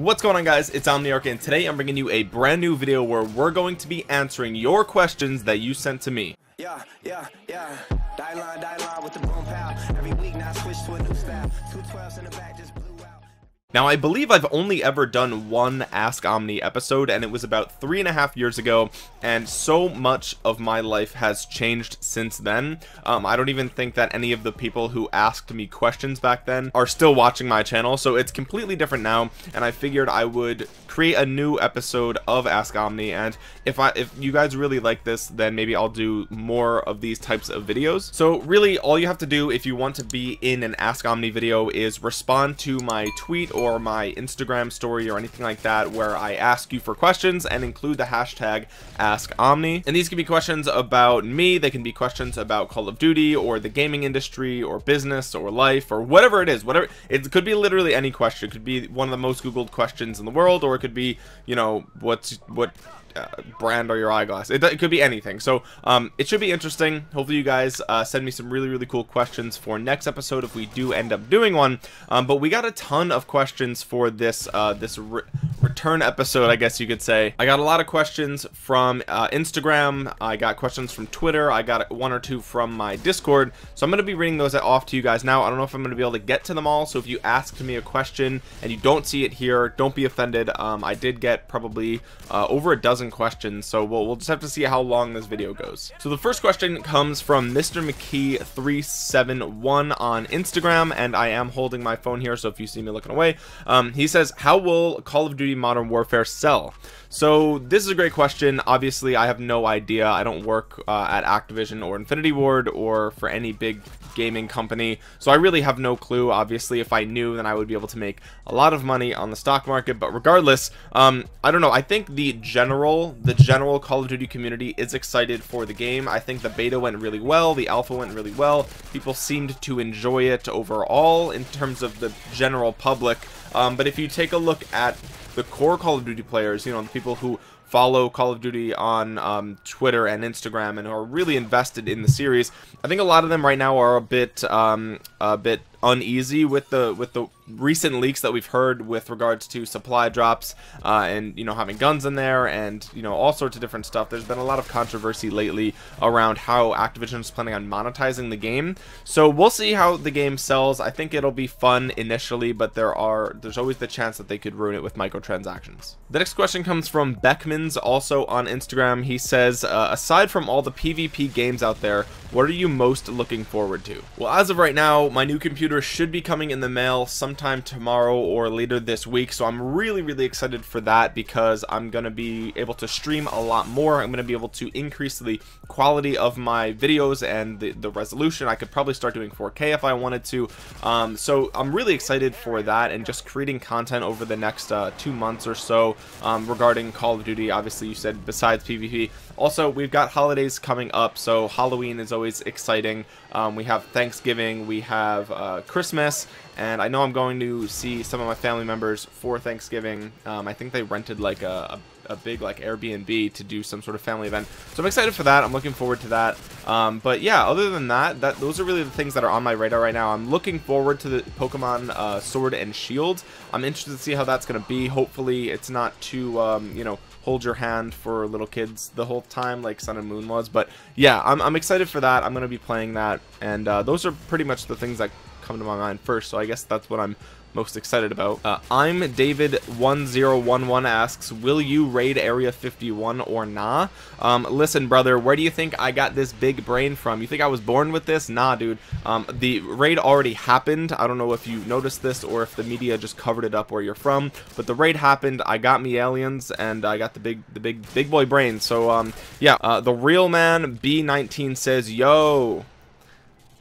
What's going on guys, it's Omniarch and today I'm bringing you a brand new video where we're going to be answering your questions that you sent to me. Yeah, yeah, yeah. Die line, die line with the. Now I believe I've only ever done one Ask Omni episode and it was about three and a half years ago and so much of my life has changed since then. Um, I don't even think that any of the people who asked me questions back then are still watching my channel so it's completely different now and I figured I would create a new episode of Ask Omni and if I if you guys really like this then maybe I'll do more of these types of videos. So really all you have to do if you want to be in an Ask Omni video is respond to my tweet or my Instagram story or anything like that where I ask you for questions and include the hashtag ask omni and these can be questions about me they can be questions about call of duty or the gaming industry or business or life or whatever it is whatever it could be literally any question. It could be one of the most googled questions in the world or it could be you know what's what uh, brand or your eyeglass. It, it, could be anything. So um, it should be interesting. Hopefully you guys uh, send me some really really cool questions for next episode if we do end up doing one. Um, but we got a ton of questions for this uh, this re return episode I guess you could say. I got a lot of questions from uh, Instagram. I got questions from Twitter. I got one or two from my discord. So I'm gonna be reading those off to you guys now. I don't know if I'm gonna be able to get to them all. So if you asked me a question and you don't see it here don't be offended. Um, I did get probably uh, over a dozen questions so we'll, we'll just have to see how long this video goes. So the first question comes from Mr. McKee 371 on Instagram and I am holding my phone here so if you see me looking away um, he says how will Call of Duty Modern Warfare sell? So this is a great question. Obviously I have no idea. I don't work uh, at Activision or Infinity Ward or for any big gaming company so I really have no clue. Obviously if I knew then I would be able to make a lot of money on the stock market but regardless um, I don't know. I think the general the general Call of Duty community is excited for the game I think the beta went really well the alpha went really well people seemed to enjoy it overall in terms of the general public um, but if you take a look at the core Call of Duty players you know the people who follow Call of Duty on um, Twitter and Instagram and are really invested in the series. I think a lot of them right now are a bit um, a bit uneasy with the with the recent leaks that we've heard with regards to supply drops uh, and you know having guns in there and you know all sorts of different stuff there's been a lot of controversy lately around how Activision is planning on monetizing the game. So we'll see how the game sells. I think it'll be fun initially but there are there's always the chance that they could ruin it with microtransactions. The next question comes from Beckman's also on Instagram. He says uh, aside from all the PvP games out there what are you most looking forward to? Well as of right now my new computer should be coming in the mail sometime tomorrow or later this week so I'm really really excited for that because I'm gonna be able to stream a lot more. I'm gonna be able to increase the quality of my videos and the, the resolution. I could probably start doing 4k if I wanted to. Um, so I'm really excited for that and just creating content over the next uh, two months or so um, regarding Call of Duty obviously you said besides PvP also we've got holidays coming up so Halloween is always exciting um, we have Thanksgiving we have uh, Christmas and I know I'm going to see some of my family members for Thanksgiving. Um, I think they rented like a, a, a, big like Airbnb to do some sort of family event. So I'm excited for that. I'm looking forward to that. Um, but yeah other than that that those are really the things that are on my radar right now. I'm looking forward to the Pokemon uh, Sword and Shield. I'm interested to see how that's gonna be. Hopefully it's not too um, you know hold your hand for little kids the whole time like Sun and Moon was. But yeah I'm, I'm excited for that. I'm gonna be playing that. And uh, those are pretty much the things that come to my mind first. So I guess that's what I'm most excited about. Uh, I'm David1011 asks, will you raid Area 51 or nah? Um, listen, brother, where do you think I got this big brain from? You think I was born with this? Nah, dude. Um, the raid already happened. I don't know if you noticed this or if the media just covered it up where you're from, but the raid happened. I got me aliens and I got the big, the big, big boy brain. So, um, yeah, uh, the real man B19 says, yo,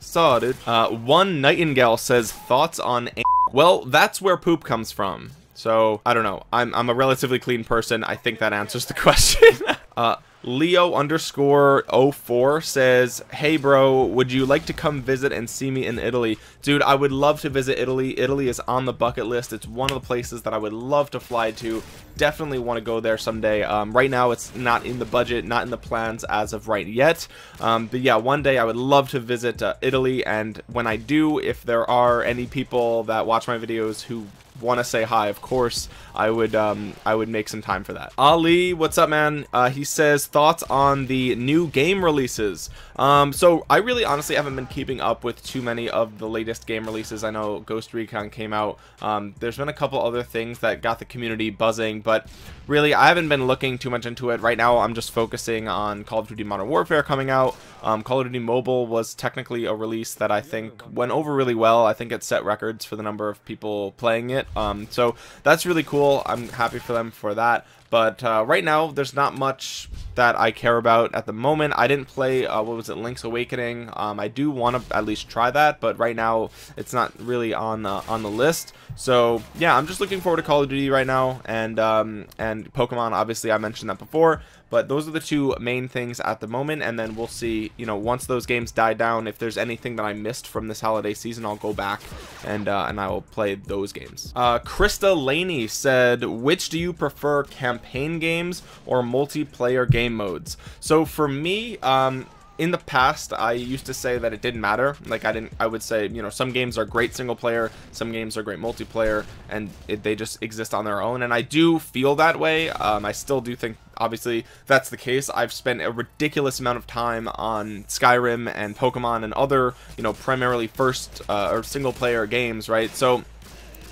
saw dude. Uh, one Nightingale says, thoughts on well, that's where poop comes from. So, I don't know. I'm, I'm a relatively clean person. I think that answers the question. uh, Leo underscore 04 says, Hey bro, would you like to come visit and see me in Italy? Dude, I would love to visit Italy. Italy is on the bucket list. It's one of the places that I would love to fly to. Definitely want to go there someday. Um, right now, it's not in the budget, not in the plans as of right yet. Um, but yeah, one day I would love to visit uh, Italy. And when I do, if there are any people that watch my videos who want to say hi, of course, I would um, I would make some time for that. Ali, what's up, man? Uh, he says thoughts on the new game releases. Um, so I really honestly haven't been keeping up with too many of the latest game releases. I know Ghost Recon came out. Um, there's been a couple other things that got the community buzzing, but really I haven't been looking too much into it. Right now I'm just focusing on Call of Duty Modern Warfare coming out. Um, Call of Duty Mobile was technically a release that I think went over really well. I think it set records for the number of people playing it. Um, so that's really cool. I'm happy for them for that. But uh, right now, there's not much that I care about at the moment. I didn't play, uh, what was it, Link's Awakening. Um, I do want to at least try that, but right now, it's not really on the, on the list. So, yeah, I'm just looking forward to Call of Duty right now, and, um, and Pokemon, obviously, I mentioned that before. But those are the two main things at the moment, and then we'll see, you know, once those games die down, if there's anything that I missed from this holiday season, I'll go back and uh, and I will play those games. Uh, Krista Laney said, which do you prefer, campaign games or multiplayer game modes? So for me, um, in the past I used to say that it didn't matter like I didn't I would say you know some games are great single player some games are great multiplayer and it, they just exist on their own and I do feel that way um, I still do think obviously that's the case. I've spent a ridiculous amount of time on Skyrim and Pokemon and other you know primarily first uh, or single player games right? So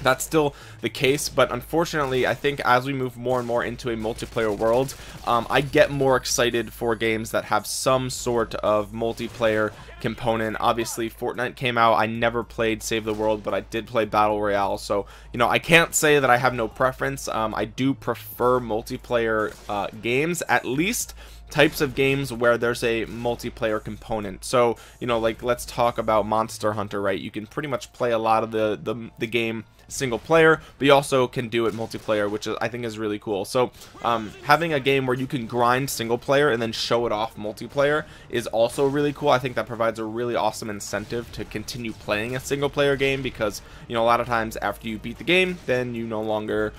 that's still the case but unfortunately i think as we move more and more into a multiplayer world um, i get more excited for games that have some sort of multiplayer component. Obviously fortnite came out. I never played save the world but i did play battle royale so you know i can't say that i have no preference. Um, i do prefer multiplayer uh, games at least types of games where there's a multiplayer component so you know like let's talk about monster hunter right you can pretty much play a lot of the the, the game single player, but you also can do it multiplayer, which I think is really cool. So um, having a game where you can grind single player and then show it off multiplayer is also really cool. I think that provides a really awesome incentive to continue playing a single player game because, you know, a lot of times after you beat the game, then you no longer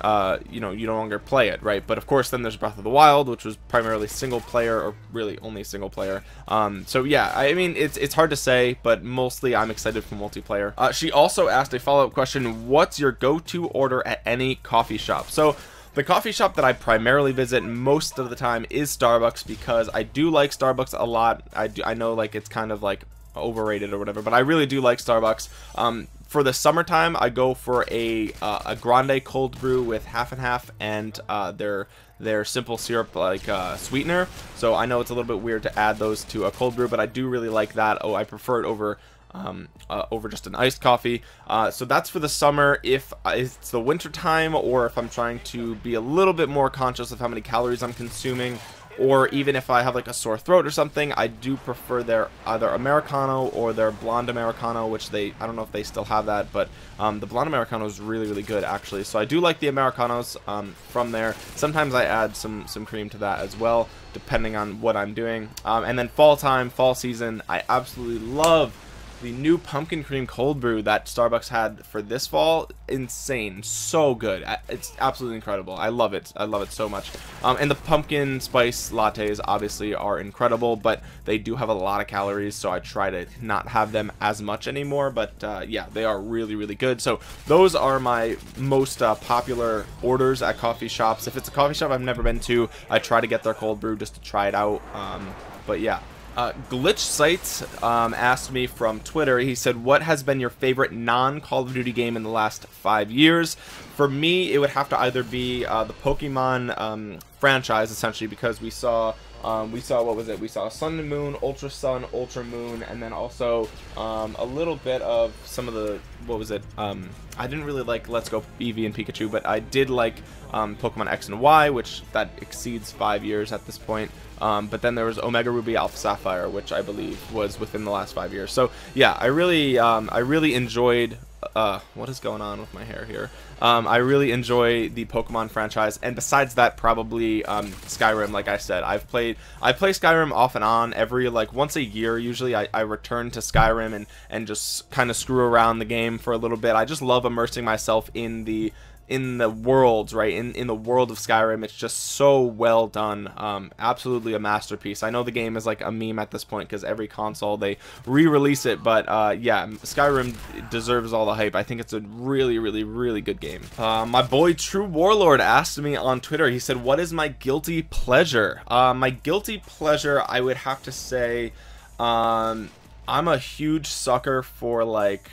uh, you know, you no longer play it, right? But of course, then there's Breath of the Wild, which was primarily single player, or really only single player. Um, so yeah, I mean, it's it's hard to say, but mostly I'm excited for multiplayer. Uh, she also asked a follow-up question: What's your go-to order at any coffee shop? So. The coffee shop that I primarily visit most of the time is Starbucks because I do like Starbucks a lot. I do I know like it's kind of like overrated or whatever, but I really do like Starbucks. Um, for the summertime, I go for a uh, a grande cold brew with half and half and uh, their their simple syrup like uh, sweetener. So I know it's a little bit weird to add those to a cold brew, but I do really like that. Oh, I prefer it over um, uh, over just an iced coffee. Uh, so that's for the summer. If it's the winter time, or if I'm trying to be a little bit more conscious of how many calories I'm consuming, or even if I have like a sore throat or something, I do prefer their either Americano or their Blonde Americano, which they, I don't know if they still have that, but um, the Blonde Americano is really, really good actually. So I do like the Americanos um, from there. Sometimes I add some, some cream to that as well, depending on what I'm doing. Um, and then fall time, fall season, I absolutely love the new pumpkin cream cold brew that Starbucks had for this fall, insane, so good. It's absolutely incredible. I love it. I love it so much. Um, and the pumpkin spice lattes obviously are incredible, but they do have a lot of calories, so I try to not have them as much anymore. But uh, yeah, they are really, really good. So those are my most uh, popular orders at coffee shops. If it's a coffee shop I've never been to, I try to get their cold brew just to try it out. Um, but yeah, uh, Glitch Sites um, asked me from Twitter. He said, "What has been your favorite non-Call of Duty game in the last five years?" For me, it would have to either be uh, the Pokemon um, franchise, essentially, because we saw um, we saw what was it? We saw Sun and Moon, Ultra Sun, Ultra Moon, and then also um, a little bit of some of the what was it? Um, I didn't really like Let's Go Eevee and Pikachu, but I did like um, Pokemon X and Y, which that exceeds five years at this point. Um, but then there was Omega Ruby Alpha Sapphire, which I believe was within the last five years. So yeah, I really um, I really enjoyed uh, what is going on with my hair here? Um, I really enjoy the Pokemon franchise, and besides that, probably um, Skyrim. Like I said, I've played I play Skyrim off and on every like once a year. Usually, I, I return to Skyrim and and just kind of screw around the game for a little bit. I just love immersing myself in the in the worlds, right? In in the world of Skyrim, it's just so well done. Um, absolutely a masterpiece. I know the game is like a meme at this point because every console they re-release it, but uh, yeah, Skyrim deserves all the hype. I think it's a really, really, really good game. Uh, my boy True Warlord asked me on Twitter. He said, "What is my guilty pleasure?" Uh, my guilty pleasure, I would have to say, um, I'm a huge sucker for like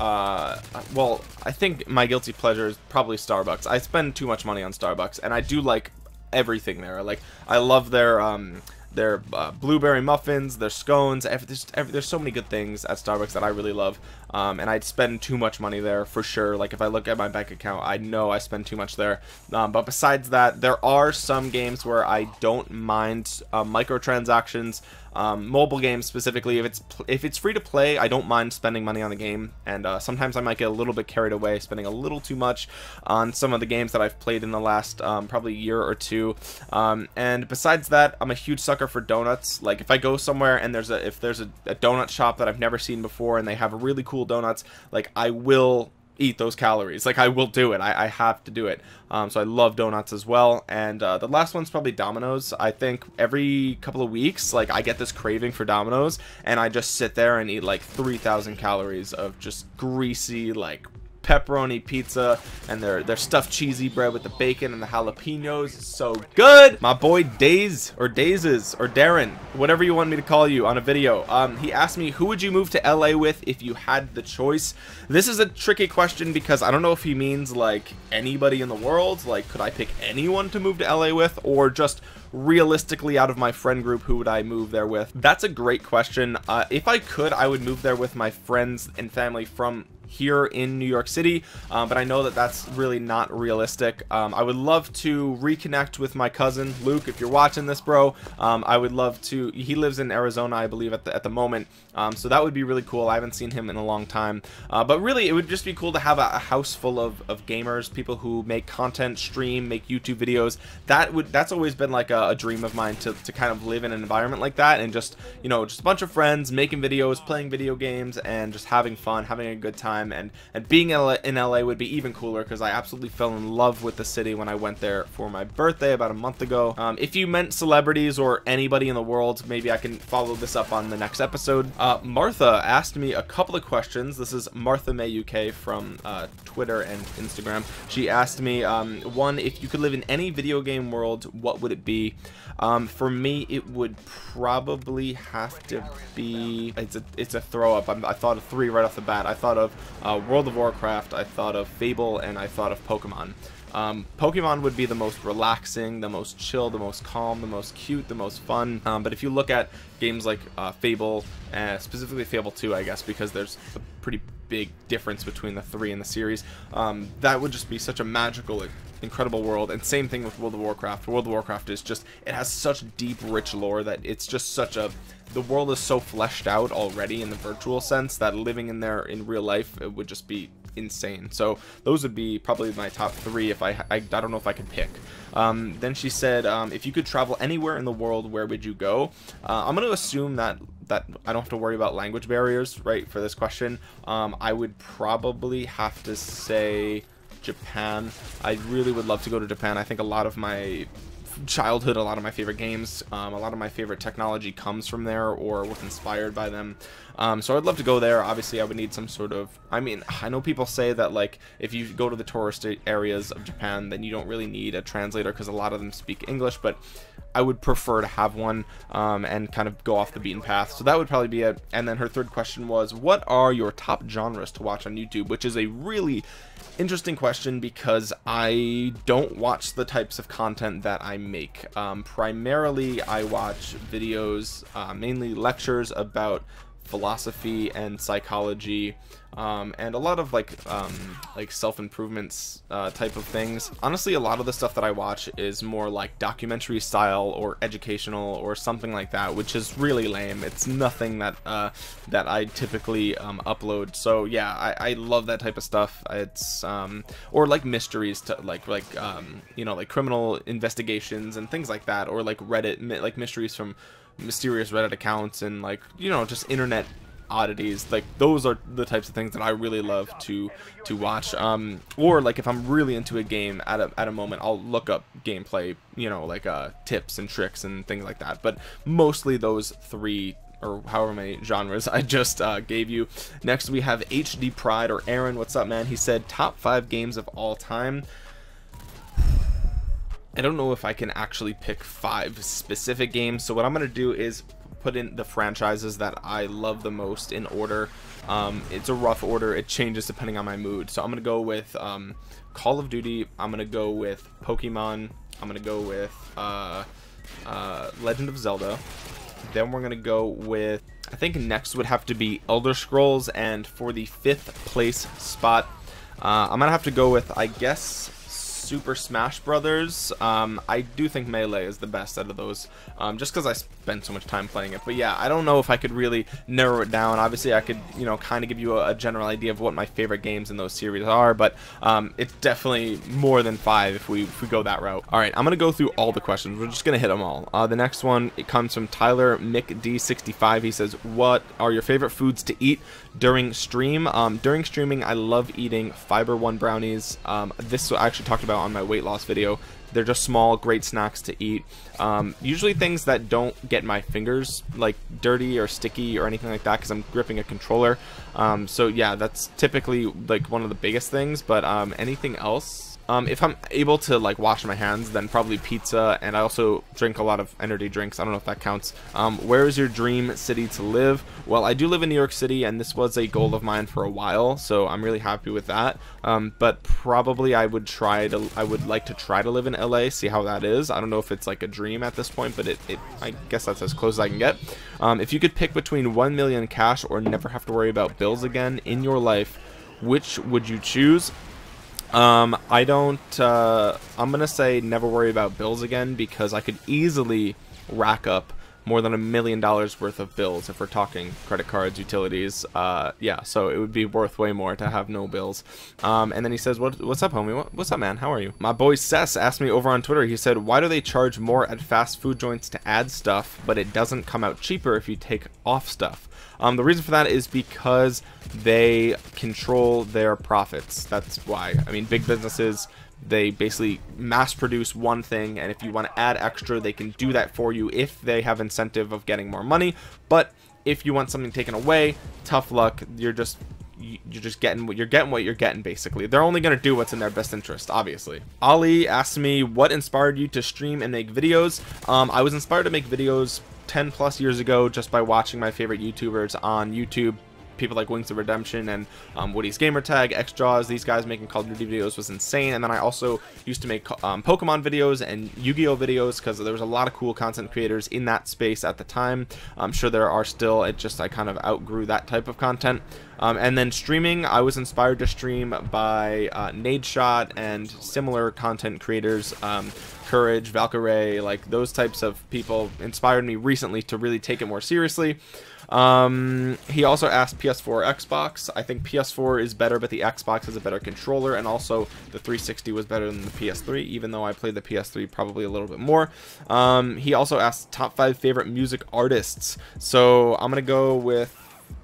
uh, well, I think my guilty pleasure is probably Starbucks. I spend too much money on Starbucks, and I do like everything there. Like, I love their um, their uh, blueberry muffins, their scones. Every, there's, every, there's so many good things at Starbucks that I really love, um, and I'd spend too much money there for sure. Like if I look at my bank account, I know I spend too much there. Um, but besides that, there are some games where I don't mind uh, microtransactions um, mobile games specifically if it's if it's free to play I don't mind spending money on the game and uh, sometimes I might get a little bit carried away spending a little too much on some of the games that I've played in the last um, probably year or two um, and besides that I'm a huge sucker for donuts like if I go somewhere and there's a if there's a, a donut shop that I've never seen before and they have a really cool donuts like I will eat those calories. Like I will do it. I, I have to do it. Um, so I love donuts as well. And uh, the last one's probably Domino's. I think every couple of weeks, like I get this craving for Domino's, and I just sit there and eat like 3,000 calories of just greasy, like pepperoni pizza and their their stuffed cheesy bread with the bacon and the jalapenos is so good. My boy Days or Dazes or Darren whatever you want me to call you on a video. Um he asked me who would you move to LA with if you had the choice? This is a tricky question because I don't know if he means like anybody in the world. Like could I pick anyone to move to LA with or just realistically out of my friend group who would I move there with? That's a great question. Uh, if I could I would move there with my friends and family from here in New York City, um, but I know that that's really not realistic. Um, I would love to reconnect with my cousin Luke. If you're watching this, bro, um, I would love to. He lives in Arizona, I believe, at the at the moment. Um, so that would be really cool. I haven't seen him in a long time, uh, but really, it would just be cool to have a, a house full of, of gamers, people who make content, stream, make YouTube videos. That would that's always been like a, a dream of mine to to kind of live in an environment like that and just you know just a bunch of friends making videos, playing video games, and just having fun, having a good time time and and being in LA, would be even cooler because I absolutely fell in love with the city when I went there for my birthday about a month ago. Um, if you meant celebrities or anybody in the world maybe I can follow this up on the next episode. Uh, Martha asked me a couple of questions. This is Martha May UK from uh, Twitter and Instagram. She asked me um, one if you could live in any video game world what would it be um, for me it would probably have to be it's a it's a throw up i thought of three right off the bat I thought of uh, World of Warcraft, I thought of Fable, and I thought of Pokemon. Um, Pokemon would be the most relaxing, the most chill, the most calm, the most cute, the most fun. Um, but if you look at games like uh, Fable, uh, specifically Fable 2, I guess, because there's a pretty big difference between the three in the series, um, that would just be such a magical, incredible world. And same thing with World of Warcraft. World of Warcraft is just, it has such deep, rich lore that it's just such a the world is so fleshed out already in the virtual sense that living in there in real life it would just be insane so those would be probably my top three if I I, I don't know if I could pick um, then she said um, if you could travel anywhere in the world where would you go uh, I'm gonna assume that that I don't have to worry about language barriers right for this question um, I would probably have to say Japan. I really would love to go to Japan. I think a lot of my childhood a lot of my favorite games um, a lot of my favorite technology comes from there or was inspired by them. Um, so I'd love to go there. Obviously I would need some sort of I mean I know people say that like if you go to the tourist areas of Japan then you don't really need a translator because a lot of them speak English but I would prefer to have one um, and kind of go off the beaten path. So that would probably be it. And then her third question was what are your top genres to watch on YouTube? Which is a really interesting question because I don't watch the types of content that I make. Um, primarily, I watch videos, uh, mainly lectures about philosophy and psychology um, and a lot of like um, like self-improvements uh, type of things. Honestly a lot of the stuff that I watch is more like documentary style or educational or something like that which is really lame. It's nothing that uh, that I typically um, upload. So yeah I, I, love that type of stuff. It's um, or like mysteries to like like um, you know like criminal investigations and things like that or like Reddit like mysteries from mysterious Reddit accounts and like you know just internet oddities like those are the types of things that I really love to to watch um or like if I'm really into a game at a, at a moment I'll look up gameplay you know like uh tips and tricks and things like that but mostly those three or however many genres I just uh, gave you. Next we have HD Pride or Aaron. What's up, man? He said top five games of all time. I don't know if I can actually pick five specific games. So what I'm gonna do is put in the franchises that I love the most in order. Um, it's a rough order. It changes depending on my mood. So I'm gonna go with um, Call of Duty. I'm gonna go with Pokemon. I'm gonna go with uh, uh, Legend of Zelda. Then we're gonna go with I think next would have to be Elder Scrolls, and for the fifth place spot, uh, I'm gonna have to go with I guess Super Smash Brothers. Um, I do think Melee is the best out of those, um, just because I spent so much time playing it. But yeah, I don't know if I could really narrow it down. Obviously, I could, you know, kind of give you a, a, general idea of what my favorite games in those series are, but um, it's definitely more than five if we if we go that route. All right, I'm gonna go through all the questions. We're just gonna hit them all. Uh, the next one it comes from Tyler Mick D65. He says, "What are your favorite foods to eat during stream?" Um, during streaming, I love eating Fiber One brownies. Um, this I actually talked about on my weight loss video. They're just small, great snacks to eat. Um, usually things that don't get my fingers like dirty or sticky or anything like that because I'm gripping a controller. Um, so yeah, that's typically like one of the biggest things. But um, anything else um, if I'm able to like wash my hands, then probably pizza. And I also drink a lot of energy drinks. I don't know if that counts. Um, where is your dream city to live? Well, I do live in New York City, and this was a goal of mine for a while, so I'm really happy with that. Um, but probably I would try to. I would like to try to live in LA, see how that is. I don't know if it's like a dream at this point, but it. it I guess that's as close as I can get. Um, if you could pick between one million cash or never have to worry about bills again in your life, which would you choose? Um, I don't, uh, I'm to say never worry about bills again because I could easily rack up more than a million dollars worth of bills if we're talking credit cards, utilities. Uh, yeah, so it would be worth way more to have no bills. Um, and then he says, what, What's up, homie? What, what's up, man? How are you? My boy Sess asked me over on Twitter. He said, Why do they charge more at fast food joints to add stuff, but it doesn't come out cheaper if you take off stuff? Um, the reason for that is because they control their profits. That's why. I mean, big businesses they basically mass produce one thing and if you want to add extra they can do that for you if they have incentive of getting more money but if you want something taken away tough luck you're just you're just getting what you're getting what you're getting basically. They're only going to do what's in their best interest obviously. Ali asked me what inspired you to stream and make videos. Um, i was inspired to make videos 10 plus years ago just by watching my favorite YouTubers on YouTube people like Wings of Redemption and um, Woody's Gamertag, X XJawz, these guys making Call of Duty videos was insane. And then I also used to make um, Pokemon videos and Yu-Gi-Oh videos because there was a lot of cool content creators in that space at the time. I'm sure there are still. It just I kind of outgrew that type of content. Um, and then streaming, I was inspired to stream by uh, Nadeshot and similar content creators. Um, Courage, Valkyrae, like those types of people inspired me recently to really take it more seriously. Um, he also asked PS4 or Xbox. I think PS4 is better, but the Xbox has a better controller, and also the 360 was better than the PS3, even though I played the PS3 probably a little bit more. Um, he also asked top five favorite music artists. So I'm gonna go with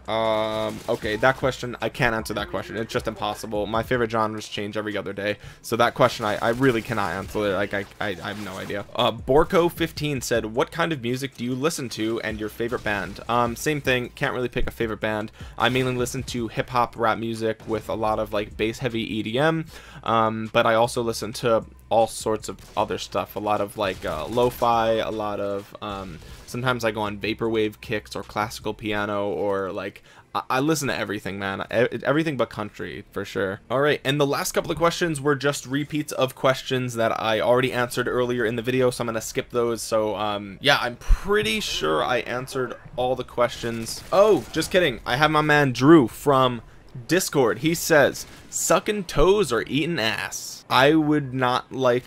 um, okay, that question, I can't answer that question. It's just impossible. My favorite genres change every other day. So that question, I, I really cannot answer. it. Like, I, I, I have no idea. Uh, Borko15 said, what kind of music do you listen to and your favorite band? Um, same thing, can't really pick a favorite band. I mainly listen to hip-hop rap music with a lot of, like, bass-heavy EDM. Um, but I also listen to all sorts of other stuff. A lot of, like, uh, lo-fi, a lot of, um, Sometimes I go on vaporwave kicks or classical piano or like I, I listen to everything, man. Everything but country for sure. All right, and the last couple of questions were just repeats of questions that I already answered earlier in the video, so I'm gonna skip those. So um, yeah, I'm pretty sure I answered all the questions. Oh, just kidding. I have my man Drew from Discord. He says, sucking toes or eating ass. I would not like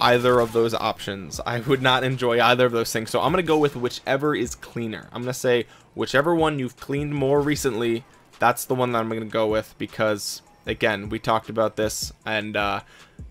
either of those options. I would not enjoy either of those things. So I'm going to go with whichever is cleaner. I'm going to say whichever one you've cleaned more recently, that's the one that I'm going to go with because, again, we talked about this and, uh,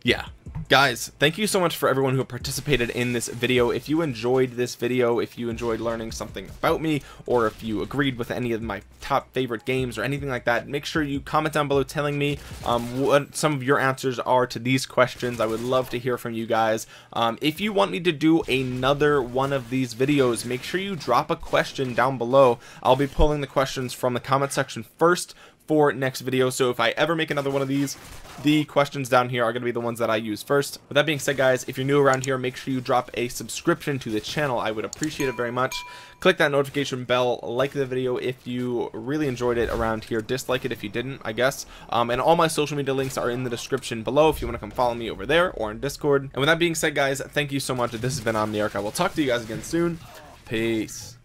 yeah, guys thank you so much for everyone who participated in this video. If you enjoyed this video if you enjoyed learning something about me or if you agreed with any of my top favorite games or anything like that make sure you comment down below telling me um, what some of your answers are to these questions. I would love to hear from you guys. Um, if you want me to do another one of these videos make sure you drop a question down below. I'll be pulling the questions from the comment section first for next video. So if I ever make another one of these the questions down here are going to be the ones that I use first. With that being said guys if you're new around here make sure you drop a subscription to the channel. I would appreciate it very much. Click that notification bell like the video if you really enjoyed it around here. Dislike it if you didn't I guess. Um, and all my social media links are in the description below if you want to come follow me over there or in discord. And with that being said guys thank you so much. This has been Omniarch. I will talk to you guys again soon. Peace